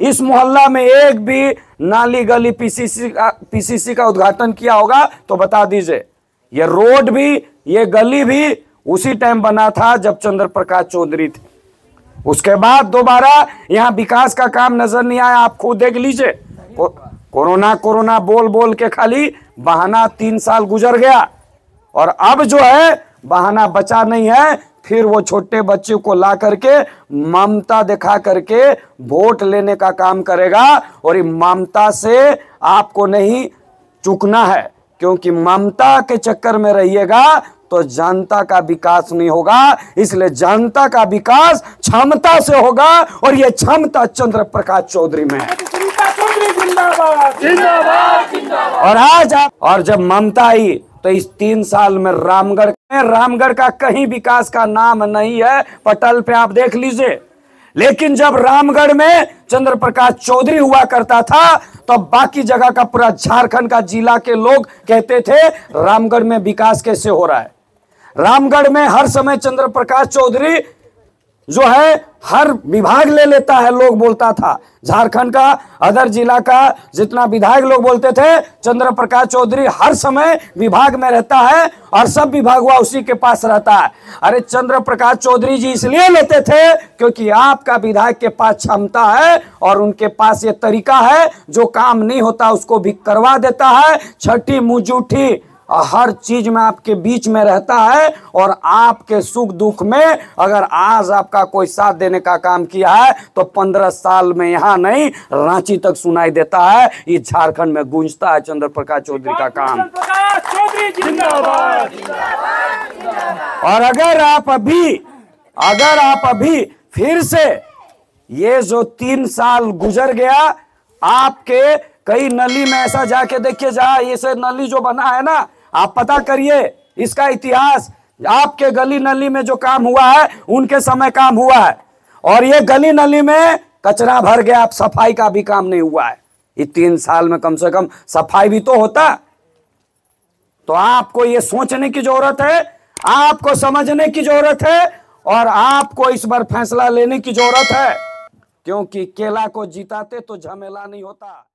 इस मोहल्ला में एक भी नाली गली पीसीसी का पीसीसी का उद्घाटन किया होगा तो बता दीजिए। ये रोड भी ये गली भी उसी टाइम बना था जब चंद्र प्रकाश चौधरी थे। उसके बाद दोबारा यहाँ विकास का काम नज़र नहीं आया आप खुद देख लीजिए। को, कोरोना कोरोना बोल बोल के खाली बहाना तीन साल गुजर गया। और अब जो है बहाना बचा नहीं है। फिर वो छोटे बच्चे को ला करके ममता दिखा करके वोट लेने का काम करेगा और ये ममता से आपको नहीं चुकना है। क्योंकि ममता के चक्कर में रहिएगा तो जनता का विकास नहीं होगा। इसलिए जनता का विकास क्षमता से होगा और ये क्षमता चंद्र प्रकाश चौधरी में है। और आज आप और जब ममता आई तो इस तीन साल में रामगढ़ में रामगढ़ का कहीं विकास का नाम नहीं है, पटल पे आप देख लीजिए। लेकिन जब रामगढ़ में चंद्र प्रकाश चौधरी हुआ करता था तो बाकी जगह का पूरा झारखंड का जिला के लोग कहते थे, रामगढ़ में विकास कैसे हो रहा है? रामगढ़ में हर समय चंद्र प्रकाश चौधरी जो है, हर विभाग ले लेता है, लोग बोलता था। झारखंड का, अदर जिला का, जितना विधायक लोग बोलते थे चंद्र प्रकाश चौधरी हर समय विभाग में रहता है और सब विभाग हुआ उसी के पास रहता है। अरे चंद्र प्रकाश चौधरी जी इसलिए लेते थे क्योंकि आपका विधायक के पास क्षमता है और उनके पास ये तरीका है, जो काम नहीं होता उसको भी करवा देता है। छठी मुजूठी हर चीज़ में आपके बीच में रहता है और आपके सुख दुख में अगर आज आपका कोई साथ देने का काम किया है तो पंद्रह साल में यहाँ नहीं रांची तक सुनाई देता है। ये झारखंड में गूंजता है चंद्र प्रकाश चौधरी का काम। और अगर आप अभी अगर आप अभी फिर से ये जो तीन साल गुजर गया आपके कई नली में ऐसा जाके देखिए जहाँ ये से नली जो बना है ना आप पता करिए, इसका इतिहास आपके गली नली में जो काम हुआ है, उनके समय काम हुआ है। और ये गली नली में कचरा भर गया आप सफ़ाई का भी काम नहीं हुआ है। ये तीन साल में कम से कम सफ़ाई भी तो होता। तो आपको ये सोचने की ज़रूरत है, आपको समझने की ज़रूरत है, और आपको इस बार फैसला लेने की ज़रूरत है। क्योंकि केला को जिताते तो झमेला नहीं होता।